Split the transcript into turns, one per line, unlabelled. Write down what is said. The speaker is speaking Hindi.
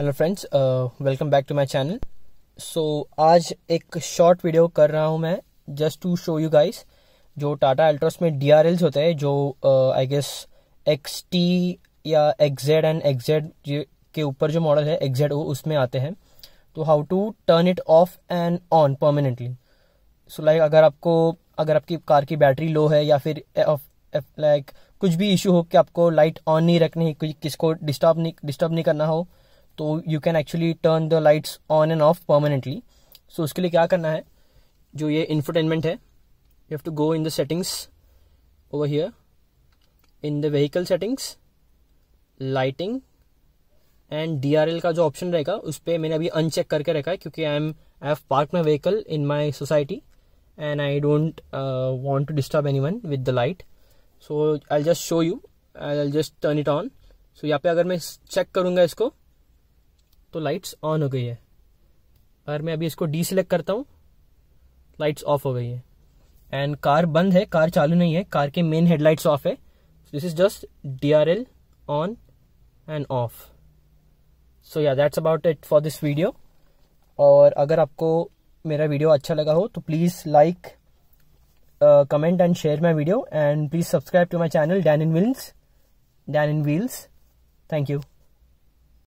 Hello friends welcome back to my channel so आज एक शॉर्ट वीडियो कर रहा हूँ मैं just to show you guys जो टाटा अल्ट्रोस में डी होते हैं, जो आई गेस एक्स टी या एक्जेड एंड एक्जेड के ऊपर जो मॉडल है एक्जेड वो उसमें आते हैं। तो how to turn it off and on permanently so like अगर आपको, अगर आपकी कार की बैटरी लो है या फिर लाइक कुछ भी इशू हो कि आपको लाइट ऑन नहीं रखनी किसको डिस्टर्ब नहीं डिस्टर्ब नहीं करना हो तो you can actually turn the lights on and off permanently so उसके लिए क्या करना है? जो ये इंफरटेनमेंट है you have to go in the settings over here in the vehicle settings lighting and DRL का जो ऑप्शन रहेगा, उस पर मैंने अभी अनचेक करके रखा है क्योंकि I am I have park my vehicle in my society and I don't want to disturb anyone with the light so I just show you I just turn it on so यहाँ पे अगर मैं चेक करूँगा इसको तो लाइट्स ऑन हो गई है। अगर मैं अभी इसको डी सिलेक्ट करता हूँ। लाइट्स ऑफ़ हो गई है। एंड कार बंद है कार चालू नहीं है। कार के मेन हेडलाइट्स ऑफ़ है। This is just D R L on and off so या that's about it for this video और अगर आपको मेरा वीडियो अच्छा लगा हो तो please like comment and share my video and please subscribe to my channel Dan in wills Dan in wheels thank you